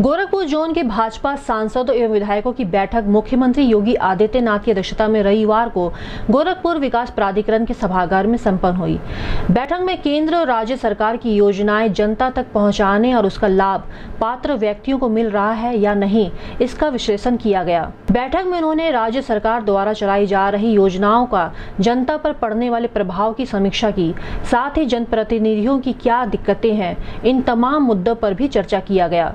Gorakhpur zone के भाजपा सांसदों एवं विधायकों की बैठक मुख्यमंत्री योगी आदित्यनाथ की अध्यक्षता में रविवार को गोरखपुर विकास प्राधिकरण के सभागार में संपन्न हुई। बैठक में केंद्र और राज्य सरकार की योजनाएँ जनता तक पहुँचाने और उसका लाभ पात्र व्यक्तियों को मिल रहा है या नहीं, इसका विश्लेषण किया गया। बैठक में उन्होंने राज्य सरकार द्वारा चलाई जा रही योजनाओं का जनता पर पड़ने वाले प्रभाव की समीक्षा की। साथ ही जनप्रतिनिधियों की क्या दिक्कतें हैं, इन तमाम मुद्दों पर भी चर्चा किया गया।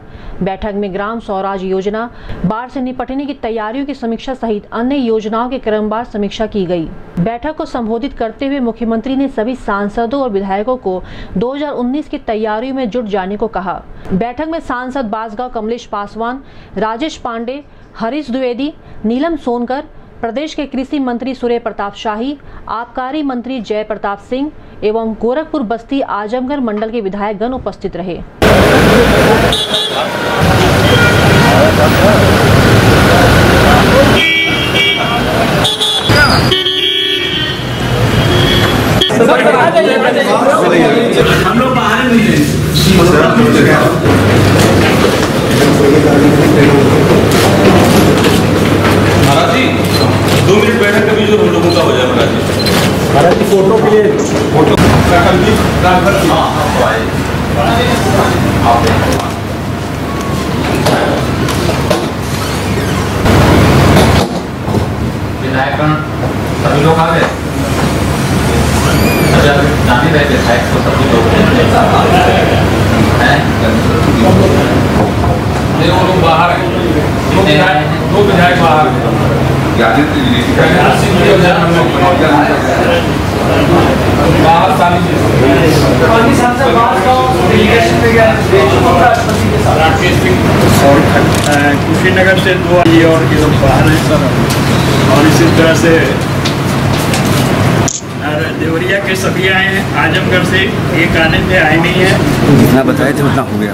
बैठक में ग्राम स्वराज योजना, बाढ़ से निपटने की तैयारियों की समीक्षा सहित अन्य योजनाओं के क्रमवार समीक्षा की गई। बैठक को संबोधित करते हुए मुख्यमंत्री ने सभी सांसदों और विधायकों को 2019 की तैयारियों में जुट जाने को कहा। बैठक में सांसद बासगांव कमलेश पासवान, राजेश पांडे, हरीश द्विवेदी, नीलम सोनकर, प्रदेश के कृषि मंत्री सूर्य प्रताप शाही, आबकारी मंत्री जय प्रताप सिंह एवं गोरखपुर बस्ती आजमगढ़ मंडल के विधायक गण उपस्थित रहे। हम लोग बाहर महाराज जी दो मिनट बैठक के बीच हम लोगों का हो जाए महाराज जी। महाराज जी फ़ोटो के लिए फ़ोटो जी राघव हाँ आए। विधायकगण सभी लोग आ गए? जान रहे विधायक तो सभी लोग हैं? नहीं वो लोग बाहर दो विधायक बाहर बाहर सिंह और कुशीनगर से दो आदमी और ये लोग बाहर हैं सर और इसी तरह से देवरिया के सभी आए हैं आजमगढ़ से एक आने में आए नहीं है। जितना बताए थे उतना हो गया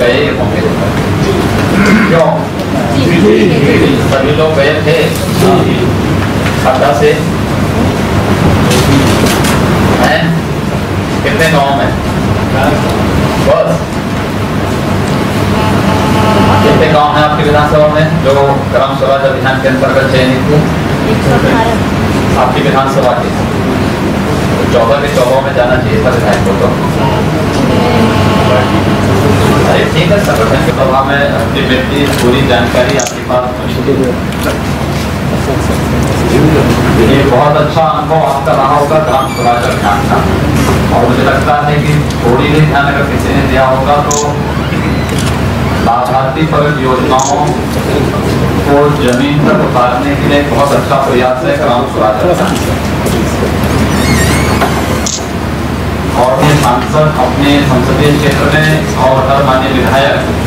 गए सभी लोग गए थे। खड्डा से कितने गाँव में बस कितने गाँव हैं आपकी विधानसभा में जो ग्राम स्वराज अभियान के अंतर्गत चयनित थे आपकी विधानसभा के चौदह के चौदह में जाना चाहिए था विधायक को तो। अरे, ठीक है, संगठन की सभा में अपनी व्यक्ति पूरी जानकारी आपके पास ये बहुत अच्छा अनुभव आपका रहा होगा ग्राम स्वराज अभियान का और मुझे लगता है कि थोड़ी भी ध्यान अगर किसी ने दिया होगा तो लाभार्थी पर योजनाओं को ज़मीन पर उतारने के लिए बहुत अच्छा प्रयास है ग्राम स्वराज और ये सांसद अपने संसदीय क्षेत्र में और हर मान्य विधायक